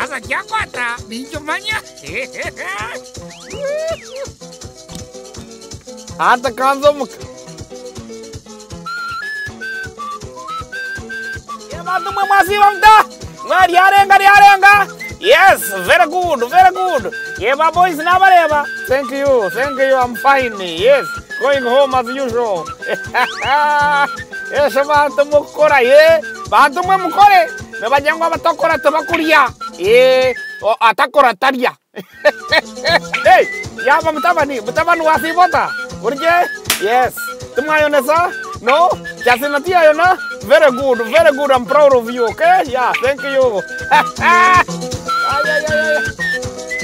asa kyakwata ninjomanya hata kanzomuka bantu mwe mwasiba mta mwa lyarenga lyarenga yes very good very good. Yeba boys nabareba thank you thank you i'm fine yes going home as usual. Esho bantu mukora ye bantu mukore bajya ngo batakorata Hei, ya atakorata betapa nih, betapa mtabani wasivota urye yes. Tumwayonesa no? Jadi nanti ayo yona very good very good. I'm proud of you okay? Yeah thank you.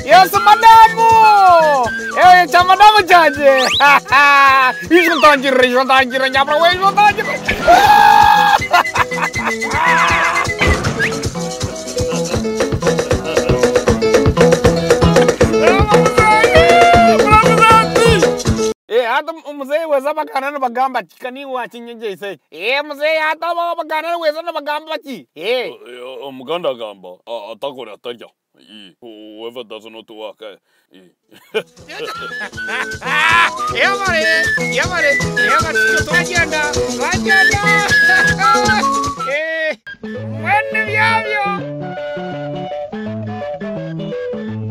Yes madamu ya cha madamu chaje Ijo tanjir, ijo tanjire nyabra we izo tanjire hata muzeyi weza bakana nibagamba ati kaniwa kinyenjeise e eh, muzeyi hata bakana niweza nibagamba bati e eh. omuganda agamba atakore atarya whoever doesn't know to walk eh. yamare yamare yamare